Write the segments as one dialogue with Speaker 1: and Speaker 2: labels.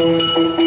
Speaker 1: ಕಂದ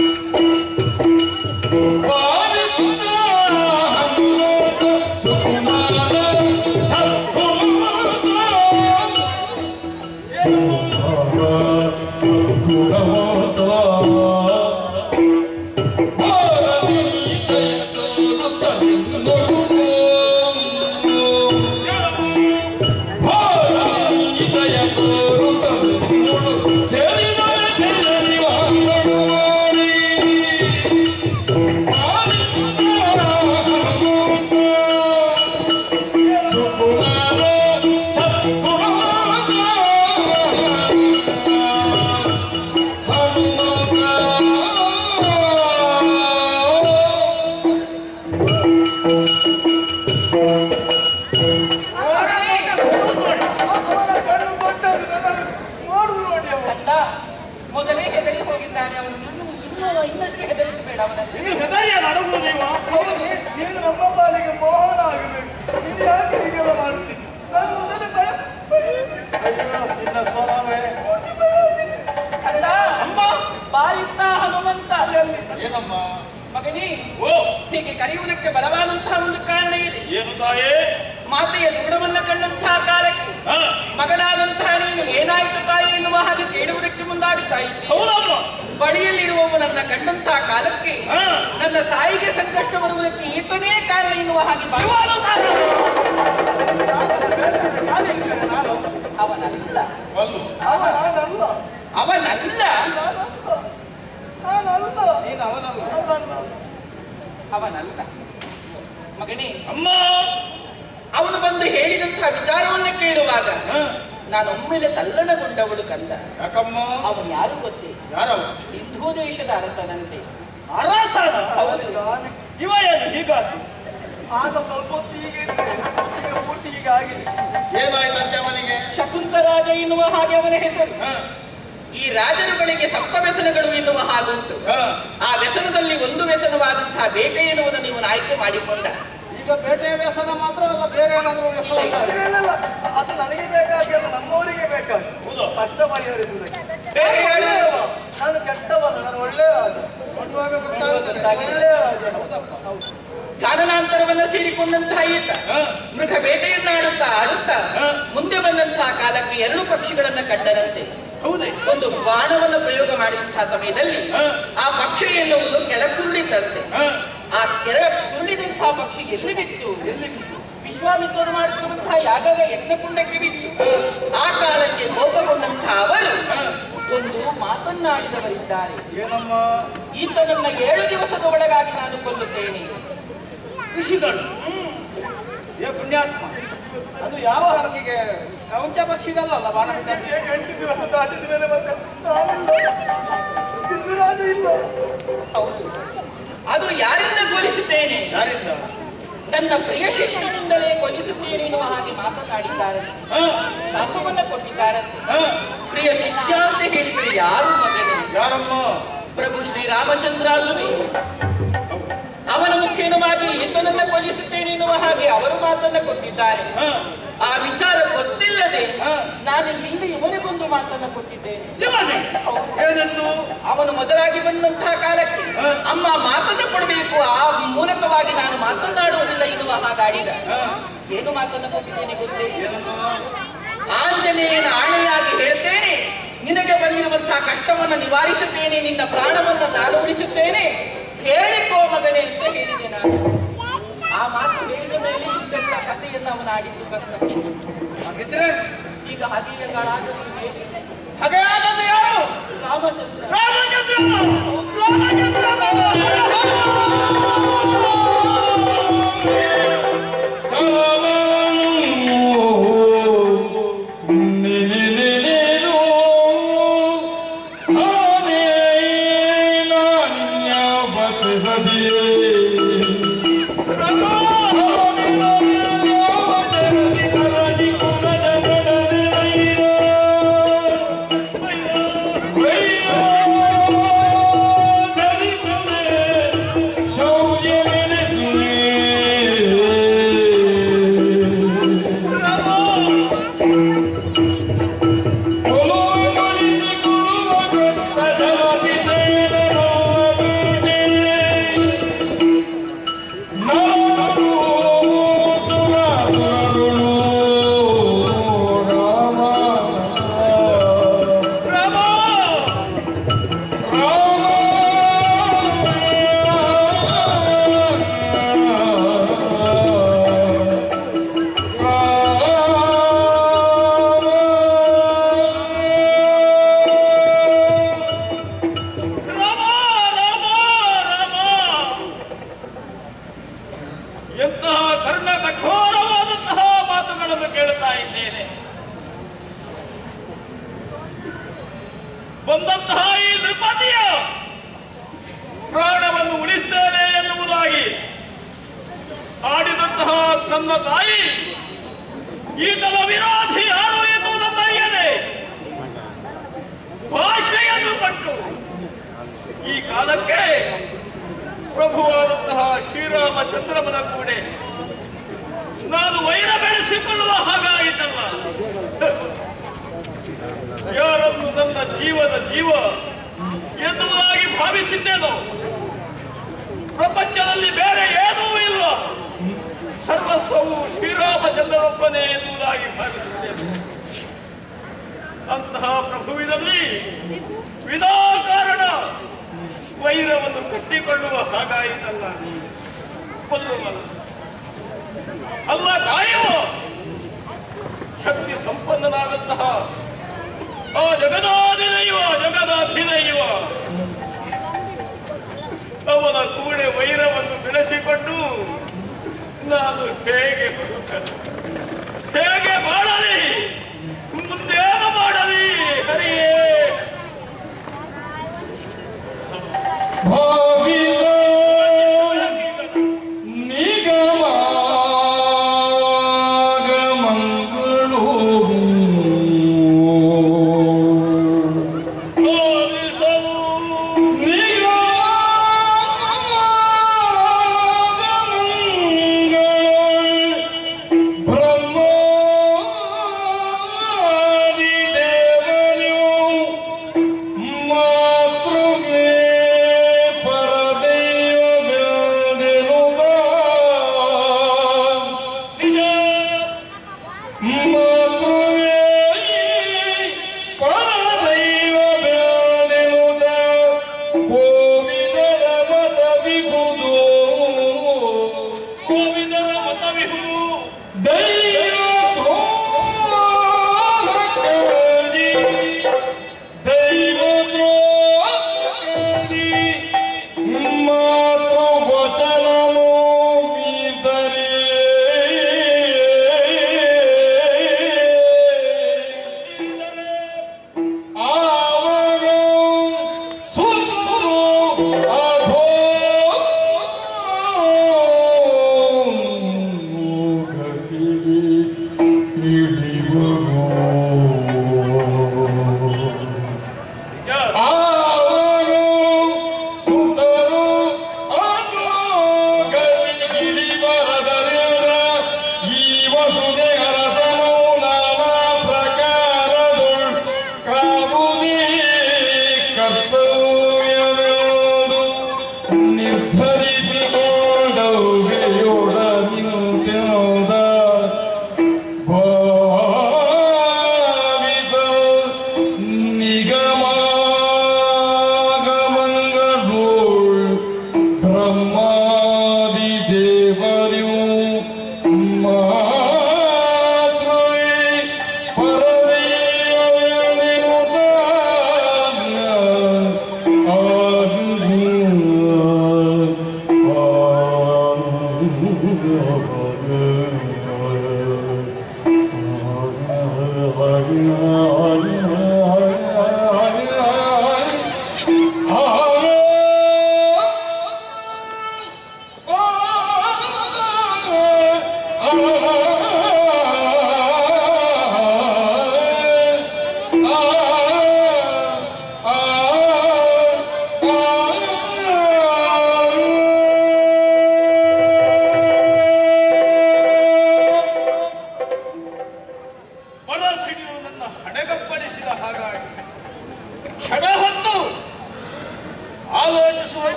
Speaker 1: ಬಾರಿತ್ತ ಹನುಮಂತ
Speaker 2: ಏನಮ್ಮ?
Speaker 1: ಮಗನಿ
Speaker 2: ಓ!
Speaker 1: ಹೀಗೆ ಕರೆಯುವುದಕ್ಕೆ ಬಲವಾದಂತಹ ಒಂದು ಕಾರಣ ಇದೆ.
Speaker 2: ಏನು ತಾಯೇ?
Speaker 1: ಮಾತೆಯ ದುಗುಡವನ್ನ ಕಂಡಂತಹ ಕಾಲಕ್ಕೆ ಮಗನಾದಂತಹ ನೀನು ಏನಾಯ್ತು ತಾಯಿ ಎನ್ನುವ ಹಾಗೆ ಕೇಳುವುದಕ್ಕೆ ಮುಂದಾಗುತ್ತಾ ಇದ್ದೀನಿ
Speaker 2: ಹೌದಮ್ಮ.
Speaker 1: ಬಳಿಯಲ್ಲಿರುವವನನ್ನ ಕಂಡಂತಹ ಕಾಲಕ್ಕೆ. ನನ್ನ ತಾಯಿಗೆ ಸಂಕಷ್ಟ ಬರುವುದಕ್ಕೆ ಈತನೇ ಕಾರಣ ಎನ್ನುವ ಹಾಗೆ. ಅವನಲ್ಲ. ಅವನಲ್ಲ.
Speaker 2: ಅವನಲ್ಲ.
Speaker 3: ಅವನಲ್ಲ.
Speaker 1: ಮಗನೇ
Speaker 2: ಅಮ್ಮ
Speaker 1: ಅವನು ಬಂದು ಹೇಳಿದಂತಹ ವಿಚಾರವನ್ನ ಕೇಳುವಾಗ ನಾನು ಒಮ್ಮೆಲೆ ತಲ್ಲಣಗೊಂಡವಳು ಕಂದ.
Speaker 2: ಯಾಕಮ್ಮ?
Speaker 1: ಅವನು ಯಾರು ಗೊತ್ತೇ?
Speaker 2: ಯಾರು
Speaker 1: ಹಿಂದೂ ದೇಶದ ಅರಸನಂತೆ.
Speaker 2: ಅರಸನ?
Speaker 1: ಹೌದು.
Speaker 2: ಇವ ಏನು ಈಗ
Speaker 3: ಆಗ ಸ್ವಲ್ಪ ಹೊತ್ತು ಹೀಗೆ ಪೂರ್ತಿ ಹೀಗೆ ಆಗಿದೆ
Speaker 2: ಏನಾಯ್ತಂತೆ ಅವನಿಗೆ?
Speaker 1: ಶಕುಂತರಾಜ ಎನ್ನುವ ಹಾಗೆ ಅವನ ಹೆಸರು.
Speaker 2: ಹ,
Speaker 1: ಈ ರಾಜರುಗಳಿಗೆ ಸಪ್ತ ವ್ಯಸನಗಳು ಎನ್ನುವ ಹಾಗುಂಟು. ಆ ವ್ಯಸನದಲ್ಲಿ ಒಂದು ವ್ಯಸನವಾದಂತಹ ಬೇಟೆ ಎನ್ನುವುದನ್ನು ನೀವು ಆಯ್ಕೆ ಮಾಡಿಕೊಂಡ.
Speaker 2: ಈಗ ಬೇಟೆಯ ವ್ಯಸನ ಮಾತ್ರ ಅಲ್ಲ ಬೇರೆ ಏನಾದರೂ ವ್ಯಸನ.
Speaker 3: ಅದು ನನಗೆ ಬೇಕಾಗಿ ಅಲ್ಲ ನಮ್ಮವರಿಗೆ ಬೇಕಾಗಿ.
Speaker 2: ಹೌದು.
Speaker 3: ಕಷ್ಟ ಪರಿಹರಿಸುವುದಕ್ಕೆ. ನಾನು ಕೆಟ್ಟವಲ್ಲ ನಾನು ಒಳ್ಳೆಯ
Speaker 1: ಕಾರಣಾಂತರವನ್ನ ಸೇರಿಕೊಂಡಂತಹ ಈತ. ಮೃಗ ಬೇಟೆಯನ್ನಾಡುತ್ತಾ ಆಡುತ್ತಾ
Speaker 2: ಹ.
Speaker 1: ಮುಂದೆ ಬಂದಂತಹ ಕಾಲಕ್ಕೆ ಎರಡು ಪಕ್ಷಿಗಳನ್ನ ಕಂಡರಂತೆ ಒಂದು ಬಾಣವನ್ನು ಪ್ರಯೋಗ ಮಾಡಿದಂತಹ ಸಮಯದಲ್ಲಿ ಆ ಪಕ್ಷಿ ಎನ್ನುವುದು ಕೆಳಕುರುಳಿತಂತೆ ಆ ಕೆಳ ಕುರುಳಿದಂತಹ ಪಕ್ಷಿ ಎಲ್ಲಿ ಬಿತ್ತು? ಎಲ್ಲಿ ಬಿತ್ತು? ವಿಶ್ವಾಮಿತ್ರರು ಮಾಡುತ್ತಿರುವಂತಹ ಯಾಗದ ಯಜ್ಞಕುಂಡಕ್ಕೆ ಬಿತ್ತು. ಆ ಕಾಲಕ್ಕೆ ಕೋಪಗೊಂಡಂತಹ ಅವರು ಒಂದು ಮಾತನ್ನಾಡಿದವರಿದ್ದಾರೆ. ಈತನನ್ನ ಏಳು ದಿವಸದ ಒಳಗಾಗಿ ನಾನು ಕೊಲ್ಲುತ್ತೇನೆ.
Speaker 2: ಋಷಿಗಳು. ಪುಣ್ಯಾತ್ಮ. ಅದು ಯಾವ ಹಕ್ಕಿಗೆ ಪ್ರಪಂಚ ಪಕ್ಷಿಗಲ್ಲ ಬಾಣ ಬಿಟ್ಟದ್ದು.
Speaker 3: ಹೇಗೆ ಎಂಟು ದಿವಸ ದಾಟಿದ ಮೇಲೆ ಮತ್ತೆ ನಾನಿಲ್ಲ ಇಲ್ಲ.
Speaker 1: ಹೌದು. ಅದು ಯಾರಿಂದ ಕೊಲಿಸುತ್ತೇನೆ
Speaker 2: ಯಾರಿಂದ?
Speaker 1: ತನ್ನ ಪ್ರಿಯ ಶಿಷ್ಯನಿಂದಲೇ ಕೊಲಿಸುತ್ತೇನೆ ಎನ್ನುವ ಹಾಗೆ ಮಾತನಾಡಿದ್ದಾರೆ. ಶಾಪವನ್ನ ಕೊಟ್ಟಿದ್ದಾರೆ. ಪ್ರಿಯ ಶಿಷ್ಯ ಅಂತ ಹೇಳಿದರೆ ಯಾರು ಮಗನೇ?
Speaker 2: ಯಾರಮ್ಮ?
Speaker 1: ಪ್ರಭು ಶ್ರೀರಾಮಚಂದ್ರ ಅಲ್ಲವೇ? ಅವನ ಮುಖೇನವಾಗಿ ಇದನ್ನ ಕೊಲಿಸುತ್ತೇನೆ ಎನ್ನುವ ಹಾಗೆ ಅವರು ಮಾತನ್ನ ಕೊಟ್ಟಿದ್ದಾರೆ. ಆ ವಿಚಾರ ಗೊತ್ತಿಲ್ಲದೆ ನಾನು ಇಲ್ಲಿ ಇವನಿಗೊಂದು ಮಾತನ್ನ ಕೊಟ್ಟಿದ್ದೇನೆ.
Speaker 2: ಏನೆಂದು?
Speaker 1: ಅವನು ಮೊದಲಾಗಿ ಬಂದಂತಹ ಕಾಲಕ್ಕೆ ಅಮ್ಮ ಮಾತನ್ನು ಕೊಡಬೇಕು ಆ ಮೂಲಕವಾಗಿ ನಾನು ಮಾತನಾಡುವುದಿಲ್ಲ ಎನ್ನುವ ಹಾಗಾಡಿದ. ಏನು ಮಾತನ್ನು ಕೊಟ್ಟಿದ್ದೇನೆ ಗೊತ್ತೇ? ಆಂಜನೇಯನ ಆಣೆಯಾಗಿ ಹೇಳ್ತೇನೆ ನಿನಗೆ ಬಂದಿರುವಂತಹ ಕಷ್ಟವನ್ನು ನಿವಾರಿಸುತ್ತೇನೆ ನಿನ್ನ ಪ್ರಾಣವನ್ನು ನಾನು ಉಳಿಸುತ್ತೇನೆ. ಹೇಳಿಕೋ ಮಗನೇ ಅಂತ ಹೇಳಿದೆ ನಾನು. ಆ ಮಾತು ಹೇಳಿದ ಮೇಲೆ ಇದ್ದಂತ ಕಥೆಯನ್ನು ಅವನು ಆಡಿದ್ದು
Speaker 2: ಹಾಗಿದ್ರೆ
Speaker 1: ಈಗ ಹಾಗೆಯಲ್ಲಾದರೂ ಹೇಗೆ
Speaker 2: ಹಾಗೆ ಆದದ್ದು ಯಾರು?
Speaker 1: ರಾಮಚಂದ್ರ.
Speaker 2: ರಾಮಚಂದ್ರ!
Speaker 4: ಶ್ರೀರಾಮಚಂದ್ರ ಜೀವದ ಜೀವ ಎನ್ನುವುದಾಗಿ ಭಾವಿಸಿದ್ದೇನು. ಪ್ರಪಂಚದಲ್ಲಿ ಬೇರೆ ಏನೂ ಇಲ್ಲ. ಸರ್ವಸ್ವವು ಶ್ರೀರಾಮಚಂದ್ರೊಬ್ಬನೇ ಎನ್ನುವುದಾಗಿ ಭಾವಿಸಿದ್ದೇನೆ. ಅಂತಹ ಪ್ರಭುವಿನಲ್ಲಿ ವಿನಾಕಾರಣ ವೈರವನ್ನು ಕಟ್ಟಿಕೊಳ್ಳುವ ಹಾಗಾಯಿತಲ್ಲ. ಕೊಲ್ಲುವಲ್ಲ. ಅಲ್ಲ ಕಾಯುವ ಶಕ್ತಿ ಸಂಪನ್ನನಾದಂತಹ ಆ ಜಗದಾಧಿದೈವ ಜಗದಾಧಿದೈವ ಅವನ ಕೂಡೆ ವೈರವನ್ನು ಬೆಳೆಸಿಕೊಂಡು ನಾನು ಹೇಗೆ ಹೇಗೆ ಮಾಡಲಿ ಮುಂದೇನು ಮಾಡಲಿ?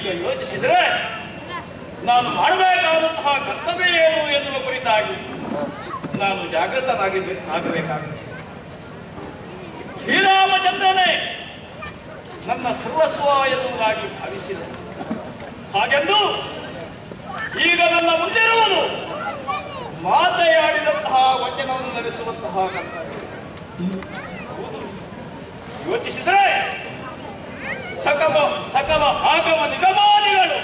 Speaker 2: ಈಗ ಯೋಚಿಸಿದರೆ ನಾನು ಮಾಡಬೇಕಾದಂತಹ ಕರ್ತವ್ಯ ಏನು ಎನ್ನುವ ಕುರಿತಾಗಿ ನಾನು ಜಾಗೃತನಾಗಿ ಆಗಬೇಕಾಗುತ್ತೆ. ಶ್ರೀರಾಮಚಂದ್ರನೇ ನನ್ನ ಸರ್ವಸ್ವ ಎನ್ನುವುದಾಗಿ ಭಾವಿಸಿದ. ಹಾಗೆಂದು ಈಗ ನನ್ನ ಮುಂದಿರುವುದು ಮಾತೆಯಾಡಿದಂತಹ ವಚನವನ್ನು ನಡೆಸುವಂತಹ ಕರ್ತವ್ಯ. ಯೋಚಿಸಿದರೆ ಸಕಲ ಸಕಲ ಆಗಮ ನಿಗಮಾದಿಗಳು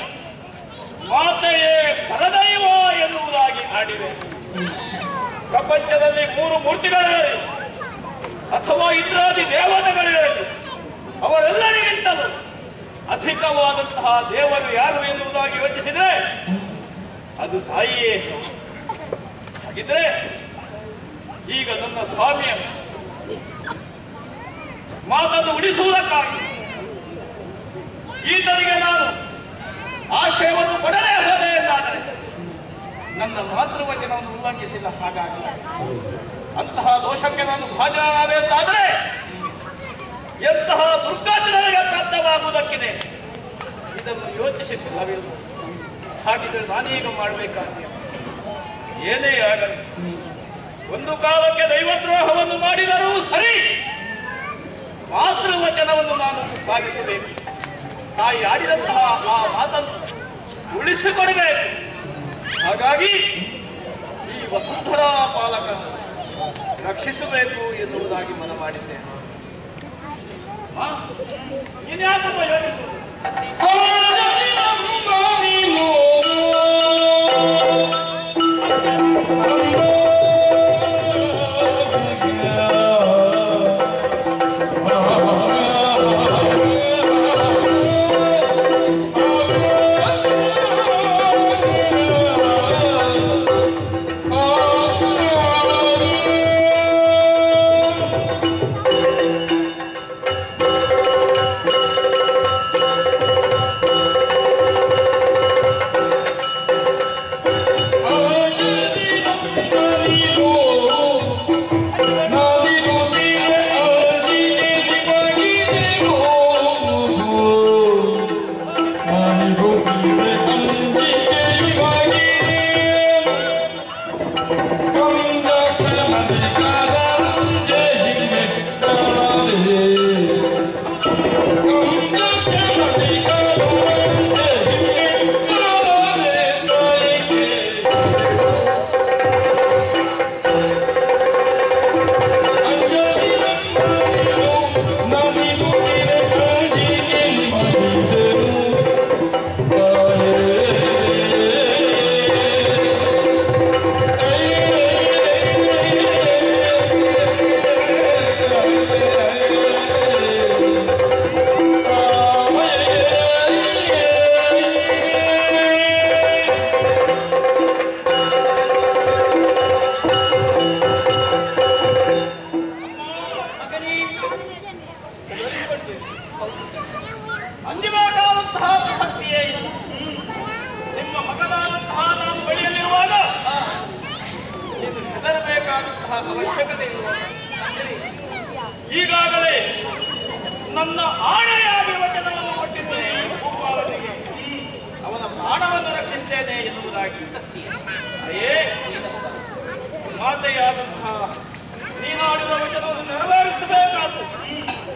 Speaker 2: ಮಾತೆಯೇ ಪರದೈವ ಎನ್ನುವುದಾಗಿ ಆಡಿವೆ ಪ್ರಪಂಚದಲ್ಲಿ ಮೂರು ಮೂರ್ತಿಗಳಿರಲಿ ಅಥವಾ ಇಂದ್ರಾದಿ ದೇವತೆಗಳಿರಲಿ. ಅವರೆಲ್ಲರಿಗಿಂತಲೂ ಅಧಿಕವಾದಂತಹ ದೇವರು ಯಾರು ಎನ್ನುವುದಾಗಿ ಯೋಚಿಸಿದರೆ ಅದು ತಾಯಿಯೇ. ಹಾಗಿದ್ರೆ ಈಗ ನನ್ನ ಸ್ವಾಮಿಯ ಮಾತನ್ನು ಉಳಿಸುವುದಕ್ಕಾಗಿ ಈತನಿಗೆ ನಾನು ಆಶಯವನ್ನು ಕೊಡಲೇ ಹೋದೆ ಎಂದಾದರೆ ನನ್ನ ಮಾತೃವಚನವನ್ನು ಉಲ್ಲಂಘಿಸಿಲ್ಲ ಹಾಗಾಗಿ ಅಂತಹ ದೋಷಕ್ಕೆ ನಾನು ಭಾಜನಾದೆ ಅಂತಾದರೆ ಎಂತಹ ದುರ್ಗತಿ ನನಗೆ ಪ್ರಾಪ್ತವಾಗುವುದಕ್ಕಿದೆ? ಇದನ್ನು ಯೋಚಿಸಿದ್ದಿಲ್ಲವಿಲ್ಲ ಹಾಗಿದ್ರೆ ನಾನೀಗ ಮಾಡಬೇಕಾದ ಏನೇ ಆಗಲಿ, ಒಂದು ಕಾಲಕ್ಕೆ ದೈವದ್ರೋಹವನ್ನು ಮಾಡಿದರೂ ಸರಿ ಮಾತೃವಚನವನ್ನು ನಾನು ಪಾಲಿಸಬೇಕು ತಾಯಿ ಆಡಿದಂತಹ ಆ ಮಾತನ್ನು ಉಳಿಸಿಕೊಡಬೇಕು. ಹಾಗಾಗಿ ಈ ವಸುಂಧರ ಪಾಲಕ ರಕ್ಷಿಸಬೇಕು ಎನ್ನುವುದಾಗಿ ಮನ ಮಾಡಿದ್ದೇನೆ ಇನ್ಯಾಕಮ್ಮ ಯೋಚಿಸುವುದು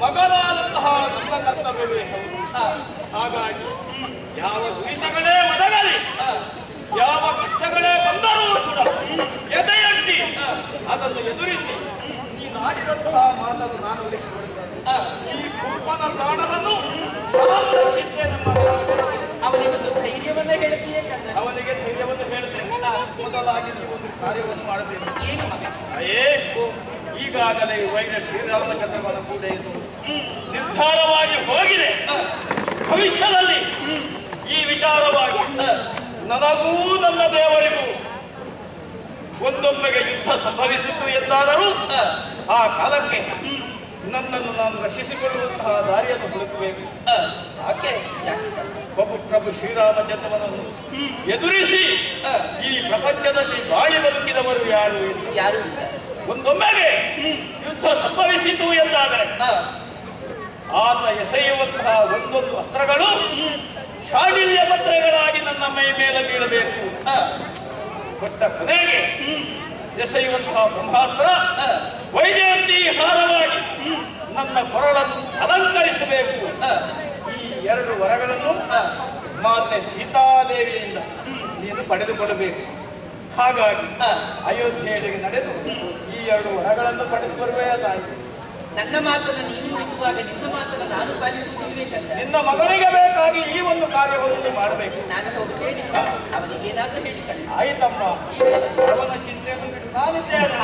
Speaker 2: ಮಗನಾದಂತಹ ನನ್ನ ಕರ್ತವ್ಯವೇ. ಹಾಗಾಗಿ ಯಾವ ದುರಿತಗಳೇ ಒದಗಲಿ ಯಾವ ಕಷ್ಟಗಳೇ ಬಂದರೂ ಕೂಡ ಎದೆಯಟ್ಟಿ ಅದನ್ನು ಎದುರಿಸಿ ನೀನಾಡಿದಂತಹ ಮಾತನ್ನು ನಾನು ಉಳಿಸಿಕೊಳ್ಳುತ್ತೇನೆ. ಈ ಕುರುಪನ ಪ್ರಾಣವನ್ನು.
Speaker 1: ಅವನಿಗೊಂದು ಧೈರ್ಯವನ್ನ ಹೇಳ್ತೀಯೇ
Speaker 2: ಅವನಿಗೆ ಧೈರ್ಯವನ್ನು ಹೇಳ್ತೇನೆ. ಮೊದಲಾಗಿ ಒಂದು ಕಾರ್ಯವನ್ನು ಮಾಡಬೇಕು.
Speaker 1: ಏನು ಮಗ?
Speaker 4: ಈಗಾಗಲೇ ವೈರ ಶ್ರೀರಾಮಚಂದ್ರವಾದ ಪೂಜೆಯನ್ನು ಇದು ನಿರ್ಧಾರವಾಗಿ ಹೋಗಿದೆ. ಭವಿಷ್ಯದಲ್ಲಿ ಈ ವಿಚಾರವಾಗಿ ನನಗೂ ನನ್ನ ದೇವರಿಗೂ ಒಂದೊಮ್ಮೆಗೆ ಯುದ್ಧ ಸಂಭವಿಸಿತು ಎಂದಾದರೂ ಆ ಕಾಲಕ್ಕೆ ನನ್ನನ್ನು ನಾನು ರಕ್ಷಿಸಿಕೊಳ್ಳುವಂತಹ ದಾರಿಯನ್ನು ಹುಡುಕಬೇಕು.
Speaker 1: ಆಕೆ ಯಾಕೆ?
Speaker 4: ಪ್ರಭು ಪ್ರಭು ಶ್ರೀರಾಮಚಂದ್ರನನ್ನು ಎದುರಿಸಿ ಈ ಪ್ರಪಂಚದಲ್ಲಿ ಬಾಳಿ ಬದುಕಿದವರು ಯಾರು?
Speaker 1: ಯಾರು ಇಲ್ಲ.
Speaker 4: ಒಂದೊಮ್ಮೆಗೆ ಯುದ್ಧ ಸಂಭವಿಸಿತು ಎಂದಾದರೆ ಆತ ಎಸೆಯುವಂತಹ ಒಂದೊಂದು ಅಸ್ತ್ರಗಳು ಶಾಂಡಿಲ್ಯ ಪತ್ರಗಳಾಗಿ ನನ್ನ ಮೈ ಮೇಲೆ ಬೀಳಬೇಕು. ಕೊಟ್ಟ ಕೊನೆಗೆ ಎಸೆಯುವಂತಹ ಬ್ರಹ್ಮಾಸ್ತ್ರ ವೈಜಯಂತಿ ಹಾರವಾಗಿ ನನ್ನ ಕೊರಳನ್ನು ಅಲಂಕರಿಸಬೇಕು. ಈ ಎರಡು ವರಗಳನ್ನು. ಮಾತೆ ಸೀತಾದೇವಿಯಿಂದ ನೀನು ಪಡೆದುಕೊಳ್ಳಬೇಕು. ಹಾಗಾಗಿ ಅಯೋಧ್ಯೆಯಲ್ಲಿ ನಡೆದು ಈ ಎರಡು ವರಗಳನ್ನು ಪಡೆದು
Speaker 1: ನನ್ನ ಮಾತನ್ನು ನೀನು ಉಳಿಸುವಾಗ ನಿನ್ನ ಮಾತನ್ನು ನಾನು ಪಾಲಿಸುತ್ತಿರುವೆ ಕಂದ
Speaker 4: ನಿನ್ನ ಮಗನಿಗೆ ಬೇಕಾಗಿ ಈ ಒಂದು ಕಾರ್ಯವನ್ನು ನೀನು ಮಾಡಬೇಕು.
Speaker 1: ನಾನು ಹೋಗುತ್ತೇನೆ. ಅವನಿಗೆ ಏನಾದರೂ ಹೇಳಿ ಕಳಿ
Speaker 4: ಆಯ್ತಮ್ಮ. ಅವನ ಚಿಂತೆಯನ್ನು ಬಿಟ್ಟು ನಾನಿದ್ದೇನೆ.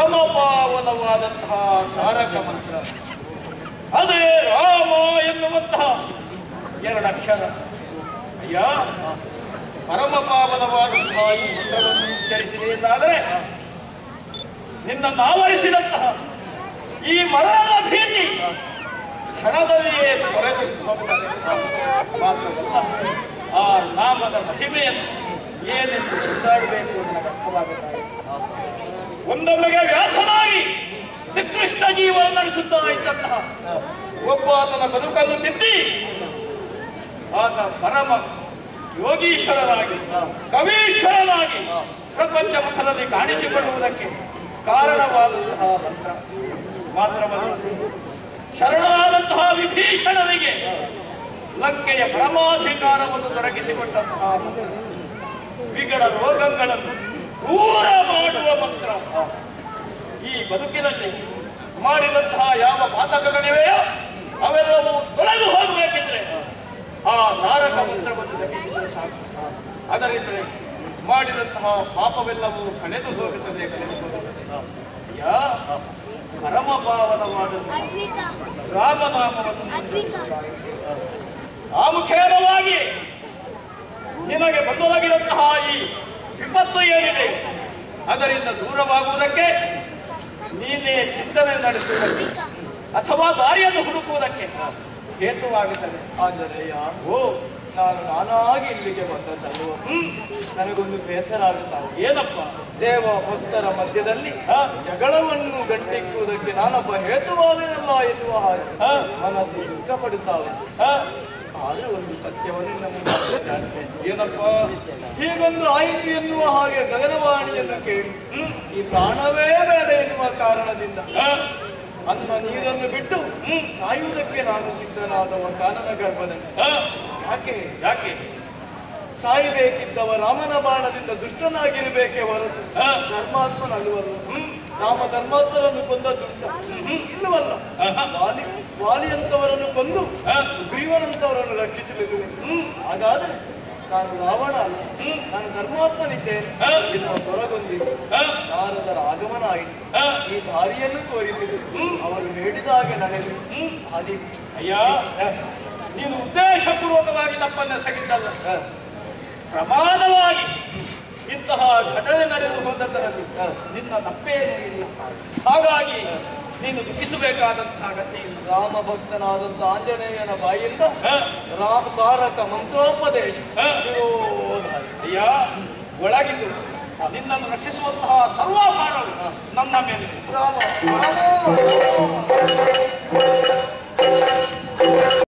Speaker 3: ಹೌದು.
Speaker 2: ಕಾರಕ ಮಂತ್ರ. ಅದೇ ರಾಮ ಎನ್ನುವಂತಹ ಎರಡು ಅಕ್ಷರ. ಅಯ್ಯ ಪರಮ ಪಾವನವಾದಂತಹ ಈ ಮಂತ್ರವನ್ನು ಉಚ್ಚರಿಸಿದೆ ಎಂದಾದರೆ ನಿನ್ನನ್ನು ಆವರಿಸಿದಂತಹ ಈ ಮರಣದ ಭೀತಿ ಕ್ಷಣದಲ್ಲಿಯೇ ತೊರೆದು ಹೋಗುತ್ತದೆ. ಆ ನಾಮದ ಮಹಿಮೆಯನ್ನು ಏನೆಂದು ಎಂದು ನನಗೆ ಅರ್ಥವಾಗುತ್ತಾರೆ ಒಂದೊಮ್ಮೆಗೆ ವ್ಯಾಧನಾಗಿ ನಿಕೃಷ್ಟ ಜೀವನ ನಡೆಸುತ್ತಾ ಇದ್ದಂತಹ ಒಬ್ಬ ಆತನ ಬದುಕನ್ನು ತಿದ್ದಿ ಆತ ಪರಮ ಯೋಗೀಶ್ವರನಾಗಿ, ಕವೀಶ್ವರನಾಗಿ ಪ್ರಪಂಚ ಮುಖದಲ್ಲಿ ಕಾಣಿಸಿಕೊಳ್ಳುವುದಕ್ಕೆ ಕಾರಣವಾದಂತಹ ಮಂತ್ರ. ಮಾತ್ರವಲ್ಲ, ಶರಣಾದಂತಹ ವಿಭೀಷಣನಿಗೆ ಲಂಕೆಯ ಪರಮಾಧಿಕಾರವನ್ನು ತೊಡಗಿಸಿಕೊಂಡಂತಹ ವಿಗಳ ರೋಗಗಳನ್ನು ದೂರ ಮಾಡುವ ಮಂತ್ರ. ಈ ಬದುಕಿನಲ್ಲಿ ಮಾಡಿದಂತಹ ಯಾವ ಪಾತಕಗಳಿವೆಯೋ ಅವೆಲ್ಲವೂ ತೊಳೆದು ಹೋಗಬೇಕಿದ್ರೆ ಆ ನಾರಕ ಮಂತ್ರವನ್ನು ಜಪಿಸಿದರೆ ಸಾಕು. ಅದರಿಂದ ಮಾಡಿದಂತಹ ಪಾಪವೆಲ್ಲವೂ ಕಳೆದು ಹೋಗುತ್ತದೆ ಕಳೆದು ಹೋಗುತ್ತದೆ. ಯಾ ಪರಮ ಪಾವನವಾದಂತಹ ರಾಮನಾಮವನ್ನು. ಆ ಮುಖೇನವಾಗಿ ನಿನಗೆ ಬಂದೊದಗಿದಂತಹ ಈ ವಿಪತ್ತು ಏನಿದೆ? ಅದರಿಂದ ದೂರವಾಗುವುದಕ್ಕೆ ನೀನೇ ಚಿಂತನೆ ನಡೆಸುವುದಕ್ಕೆ ಅಥವಾ ದಾರಿಯನ್ನು ಹುಡುಕುವುದಕ್ಕೆ ಹೇತುವಾಗುತ್ತದೆ
Speaker 3: ಆದರೆ
Speaker 2: ಓ.
Speaker 3: ನಾನು ನಾನಾಗಿ ಇಲ್ಲಿಗೆ
Speaker 2: ಬಂದದ್ದು
Speaker 3: ನನಗೊಂದು ಬೇಸರ ಆಗುತ್ತಾ?
Speaker 2: ಏನಪ್ಪ?
Speaker 3: ದೇವ ಭಕ್ತರ ಮಧ್ಯದಲ್ಲಿ? ಜಗಳವನ್ನು ಗಂಟಿಕ್ಕುವುದಕ್ಕೆ ನಾನೊಬ್ಬ ಹೇತುವಾದನಲ್ಲ ಎನ್ನುವ ಹಾಗೆ? ಮನಸ್ಸು ದುಃಖಪಡುತ್ತಾ ಉಂಟು.
Speaker 2: ಹ?
Speaker 3: ಆದ್ರೆ ಒಂದು ಸತ್ಯವನ್ನು ನಮ್ಮ.
Speaker 2: ಏನಪ್ಪ
Speaker 3: ಹೀಗೊಂದು ಆಯಿತು ಎನ್ನುವ ಹಾಗೆ ಗಗನವಾಣಿಯನ್ನು ಕೇಳಿ ಈ ಪ್ರಾಣವೇ ಬೇಡ ಎನ್ನುವ ಕಾರಣದಿಂದ? ಅನ್ನ ನೀರನ್ನು ಬಿಟ್ಟು. ಸಾಯುವುದಕ್ಕೆ ನಾನು ಸಿದ್ಧನಾದವ ಕಾನನ ಗರ್ಭದಲ್ಲಿ? ಯಾಕೆ
Speaker 2: ಯಾಕೆ
Speaker 3: ಸಾಯಬೇಕಿದ್ದವ ರಾಮನ ಬಾಣದಿಂದ ದುಷ್ಟನಾಗಿರಬೇಕೇ ಹೊರತು
Speaker 2: ಹ್ಮ್.
Speaker 3: ರಾಮ ಧರ್ಮಾತ್ಮರನ್ನು ಕೊಂದದ್ದುಂಟ ಇಲ್ಲವಲ್ಲ. ವಾಲಿ ವಾಲಿಯಂತವರನ್ನು ಕೊಂದು? ಸುಗ್ರೀವನಂತವರನ್ನು ರಕ್ಷಿಸಲಿದ್ದು
Speaker 2: ಹ್ಮ್.
Speaker 3: ಹಾಗಾದ್ರೆ ನಾನು ರಾವಣ ಅಲ್ಲ ನಾನು ಧರ್ಮಾತ್ಮನಿದ್ದೇನೆ? ಎನ್ನುವ
Speaker 2: ಹೊರಗೊಂದಿದ್ದು?
Speaker 3: ನಾರದರ ಆಗಮನ ಆಯಿತು ಈ ದಾರಿಯನ್ನು ತೋರಿಸಿದರು ಅವರು ಹೇಳಿದ ಹಾಗೆ ನಡೆದು. ಅದಿ
Speaker 2: ಅಯ್ಯ ನೀನು ಉದ್ದೇಶಪೂರ್ವಕವಾಗಿ ತಪ್ಪನ್ನ
Speaker 3: ಸಗಿದ್ದಲ್ಲ
Speaker 2: ಪ್ರಮಾದವಾಗಿ. ಇಂತಹ ಘಟನೆ ನಡೆದು
Speaker 3: ಹೋದದ್ದರಲ್ಲಿ.
Speaker 2: ನಿನ್ನ ತಪ್ಪೇನೂ ಇಲ್ಲ ಹಾಗಾಗಿ ನೀನು ದುಃಖಿಸಬೇಕಾದಂತಹ ಅಗತ್ಯ ಇಲ್ಲ.
Speaker 3: ರಾಮ ಭಕ್ತನಾದಂತ ಆಂಜನೇಯನ ಬಾಯಿಂದ
Speaker 2: ಹ?
Speaker 3: ರಾಮ ತಾರಕ ಮಂತ್ರೋಪದೇಶ
Speaker 2: ಅಯ್ಯ ಒಳಗಿದ್ದು ನಿನ್ನನ್ನು ರಕ್ಷಿಸುವಂತಹ ಸರ್ವಾಭಾರವು ನನ್ನ ಮೇಲೆ
Speaker 3: ರಾಮ ರಾಮ.